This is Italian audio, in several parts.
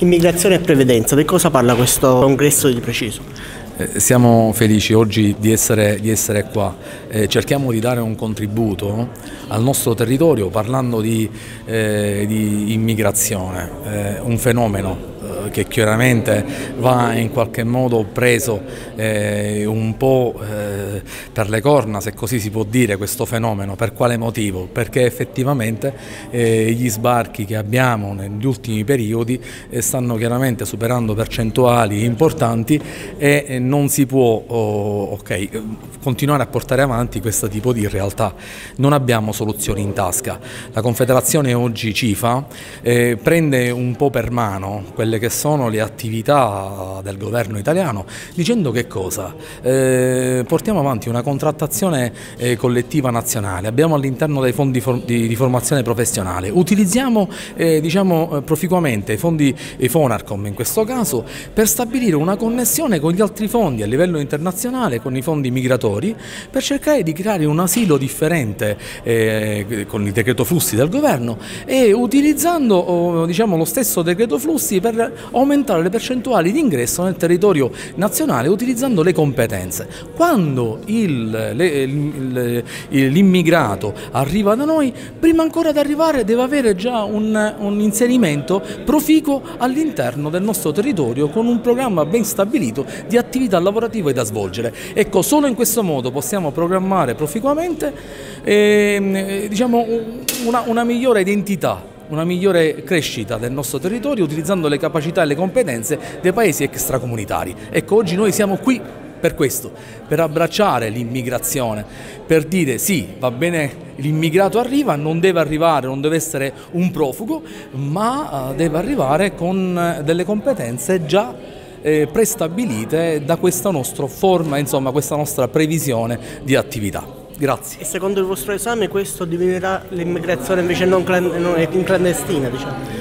Immigrazione e previdenza, di cosa parla questo congresso di preciso? Eh, siamo felici oggi di essere, di essere qua, eh, cerchiamo di dare un contributo al nostro territorio parlando di, eh, di immigrazione, eh, un fenomeno che chiaramente va in qualche modo preso eh, un po' eh, per le corna, se così si può dire, questo fenomeno. Per quale motivo? Perché effettivamente eh, gli sbarchi che abbiamo negli ultimi periodi eh, stanno chiaramente superando percentuali importanti e eh, non si può oh, okay, continuare a portare avanti questo tipo di realtà. Non abbiamo soluzioni in tasca. La Confederazione oggi CIFA eh, prende un po' per mano quelle che le attività del governo italiano, dicendo che cosa? Eh, portiamo avanti una contrattazione eh, collettiva nazionale, abbiamo all'interno dei fondi for di, di, formazione professionale, utilizziamo eh, diciamo, proficuamente i fondi Fonarcom in questo caso per stabilire una connessione con gli altri fondi a livello internazionale, con i fondi migratori, per cercare di creare un asilo differente eh, con il decreto flussi del governo e utilizzando oh, diciamo, lo stesso decreto flussi per aumentare le percentuali di ingresso nel territorio nazionale utilizzando le competenze. Quando l'immigrato arriva da noi, prima ancora di arrivare deve avere già un, un inserimento proficuo all'interno del nostro territorio con un programma ben stabilito di attività lavorative da svolgere. Ecco, solo in questo modo possiamo programmare proficuamente eh, diciamo, una, una migliore identità una migliore crescita del nostro territorio utilizzando le capacità e le competenze dei paesi extracomunitari. Ecco, oggi noi siamo qui per questo, per abbracciare l'immigrazione, per dire sì, va bene, l'immigrato arriva, non deve arrivare, non deve essere un profugo, ma eh, deve arrivare con eh, delle competenze già eh, prestabilite da questa nostra forma, insomma, questa nostra previsione di attività. Grazie. E secondo il vostro esame questo diminuirà l'immigrazione invece non, clandestina? Diciamo?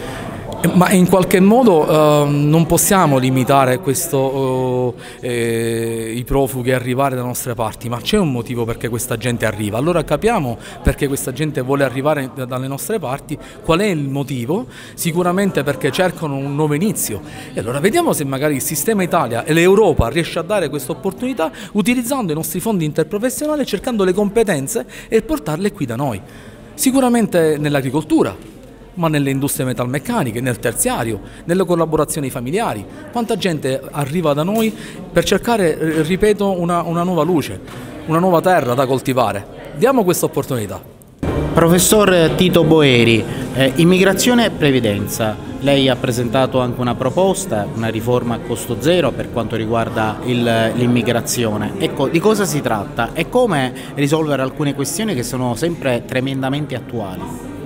Ma in qualche modo eh, non possiamo limitare questo, eh, i profughi a arrivare dalle nostre parti, ma c'è un motivo perché questa gente arriva. Allora capiamo perché questa gente vuole arrivare dalle nostre parti, qual è il motivo? Sicuramente perché cercano un nuovo inizio. E allora vediamo se magari il sistema Italia e l'Europa riesce a dare questa opportunità utilizzando i nostri fondi interprofessionali, cercando le competenze e portarle qui da noi. Sicuramente nell'agricoltura, ma nelle industrie metalmeccaniche, nel terziario, nelle collaborazioni familiari. Quanta gente arriva da noi per cercare, eh, ripeto, una, una nuova luce, una nuova terra da coltivare. Diamo questa opportunità. Professor Tito Boeri, eh, immigrazione e previdenza. Lei ha presentato anche una proposta, una riforma a costo zero per quanto riguarda l'immigrazione. Ecco, di cosa si tratta e come risolvere alcune questioni che sono sempre tremendamente attuali?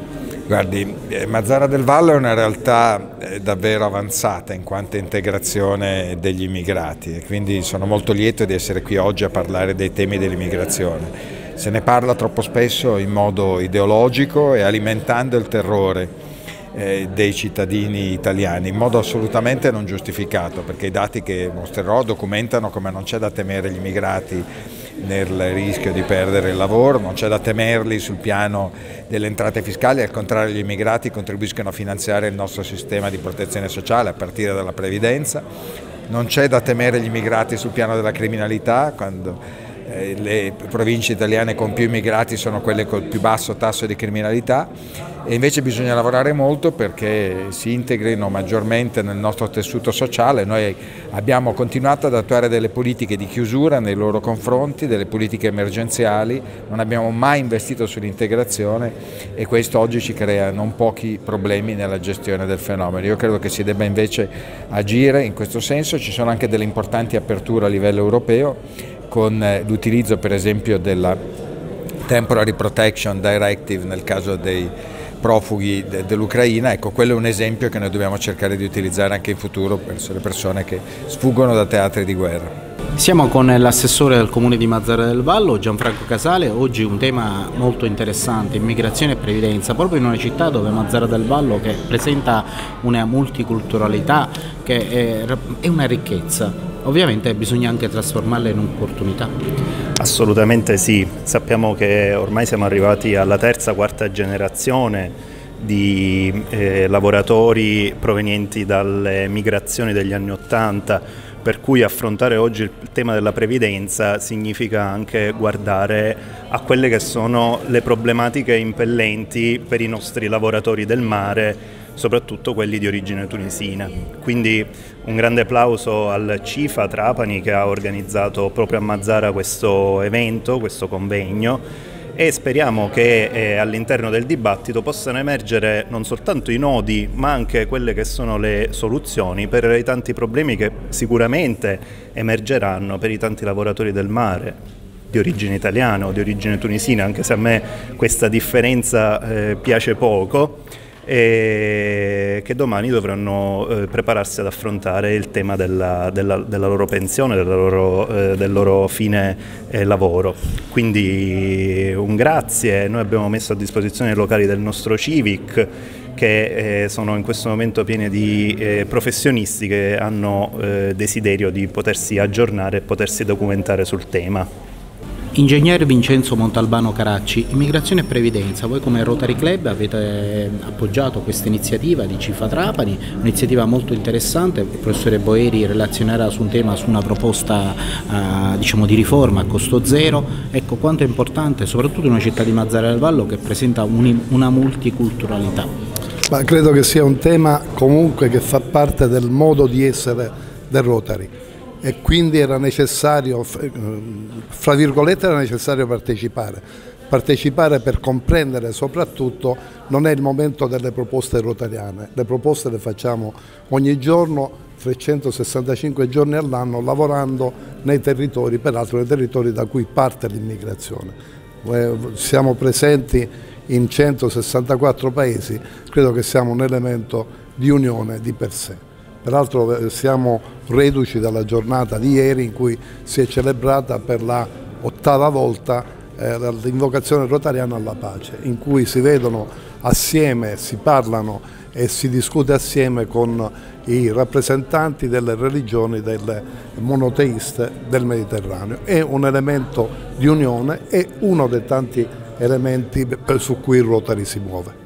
Guardi, eh, Mazzara del Vallo è una realtà eh, davvero avanzata in quanto integrazione degli immigrati e quindi sono molto lieto di essere qui oggi a parlare dei temi dell'immigrazione. Se ne parla troppo spesso in modo ideologico e alimentando il terrore eh, dei cittadini italiani in modo assolutamente non giustificato perché i dati che mostrerò documentano come non c'è da temere gli immigrati nel rischio di perdere il lavoro, non c'è da temerli sul piano delle entrate fiscali, al contrario gli immigrati contribuiscono a finanziare il nostro sistema di protezione sociale a partire dalla previdenza, non c'è da temere gli immigrati sul piano della criminalità, quando eh, le province italiane con più immigrati sono quelle con il più basso tasso di criminalità e invece bisogna lavorare molto perché si integrino maggiormente nel nostro tessuto sociale. Noi abbiamo continuato ad attuare delle politiche di chiusura nei loro confronti, delle politiche emergenziali, non abbiamo mai investito sull'integrazione e questo oggi ci crea non pochi problemi nella gestione del fenomeno. Io credo che si debba invece agire in questo senso, ci sono anche delle importanti aperture a livello europeo con eh, l'utilizzo per esempio della Temporary Protection Directive nel caso dei profughi dell'Ucraina, ecco quello è un esempio che noi dobbiamo cercare di utilizzare anche in futuro verso le persone che sfuggono da teatri di guerra. Siamo con l'assessore del comune di Mazzara del Vallo, Gianfranco Casale, oggi un tema molto interessante, immigrazione e previdenza, proprio in una città dove Mazzara del Vallo che presenta una multiculturalità che è una ricchezza, Ovviamente bisogna anche trasformarle in un'opportunità. Assolutamente sì, sappiamo che ormai siamo arrivati alla terza, quarta generazione di eh, lavoratori provenienti dalle migrazioni degli anni Ottanta, per cui affrontare oggi il tema della previdenza significa anche guardare a quelle che sono le problematiche impellenti per i nostri lavoratori del mare soprattutto quelli di origine tunisina. Quindi un grande applauso al CIFA Trapani che ha organizzato proprio a Mazzara questo evento, questo convegno e speriamo che eh, all'interno del dibattito possano emergere non soltanto i nodi ma anche quelle che sono le soluzioni per i tanti problemi che sicuramente emergeranno per i tanti lavoratori del mare di origine italiana o di origine tunisina, anche se a me questa differenza eh, piace poco e che domani dovranno eh, prepararsi ad affrontare il tema della, della, della loro pensione, della loro, eh, del loro fine eh, lavoro. Quindi un grazie, noi abbiamo messo a disposizione i locali del nostro Civic che eh, sono in questo momento pieni di eh, professionisti che hanno eh, desiderio di potersi aggiornare e potersi documentare sul tema. Ingegnere Vincenzo Montalbano Caracci, Immigrazione e Previdenza, voi come Rotary Club avete appoggiato questa iniziativa di Cifa Trapani, un'iniziativa molto interessante, il professore Boeri relazionerà su un tema, su una proposta eh, diciamo, di riforma a costo zero, ecco quanto è importante soprattutto in una città di Mazzara del Vallo che presenta un, una multiculturalità. Ma credo che sia un tema comunque che fa parte del modo di essere del Rotary e quindi era necessario, eh, fra virgolette era necessario partecipare. Partecipare per comprendere soprattutto non è il momento delle proposte rotariane, le proposte le facciamo ogni giorno, 365 giorni all'anno, lavorando nei territori, peraltro nei territori da cui parte l'immigrazione. Eh, siamo presenti in 164 paesi, credo che siamo un elemento di unione di per sé. Peraltro eh, siamo reduci dalla giornata di ieri in cui si è celebrata per la ottava volta eh, l'invocazione rotariana alla pace, in cui si vedono assieme, si parlano e si discute assieme con i rappresentanti delle religioni delle monoteiste del Mediterraneo. È un elemento di unione e uno dei tanti elementi su cui il Rotary si muove.